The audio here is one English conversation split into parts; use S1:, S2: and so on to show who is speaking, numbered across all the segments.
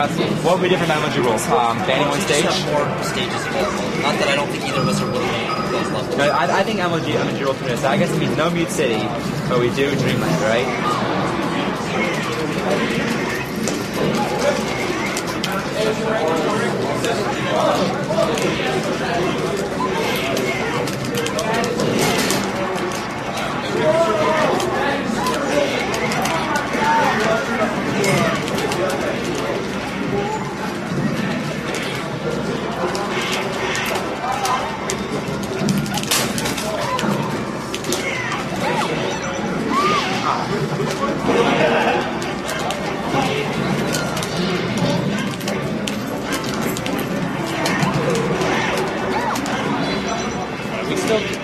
S1: What would be different about MLG rules? Um, banning one stage?
S2: Just have more stages available. Not that I don't think either of us are willing to those levels.
S1: No, I, I think MLG, MLG rules for this. I guess it means no Mute City, but we do Dreamland, right? Still.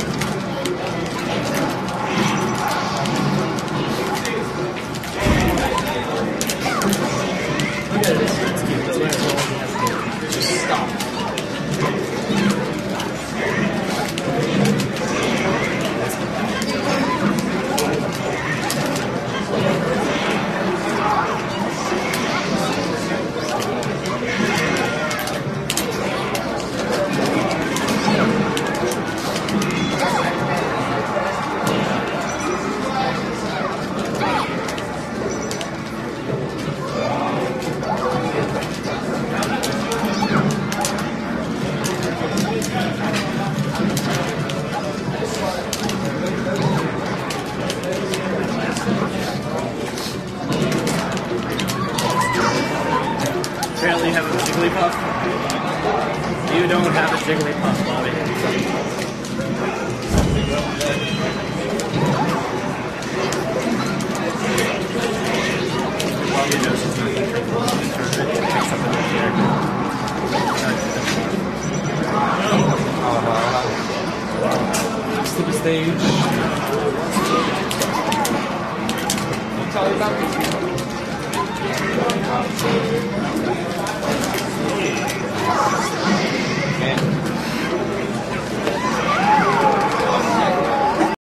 S3: Jigglypuff. You don't have a Jigglypuff, Bobby. Bobby knows he's trying to here.
S1: Stupid stage. Tell me about this.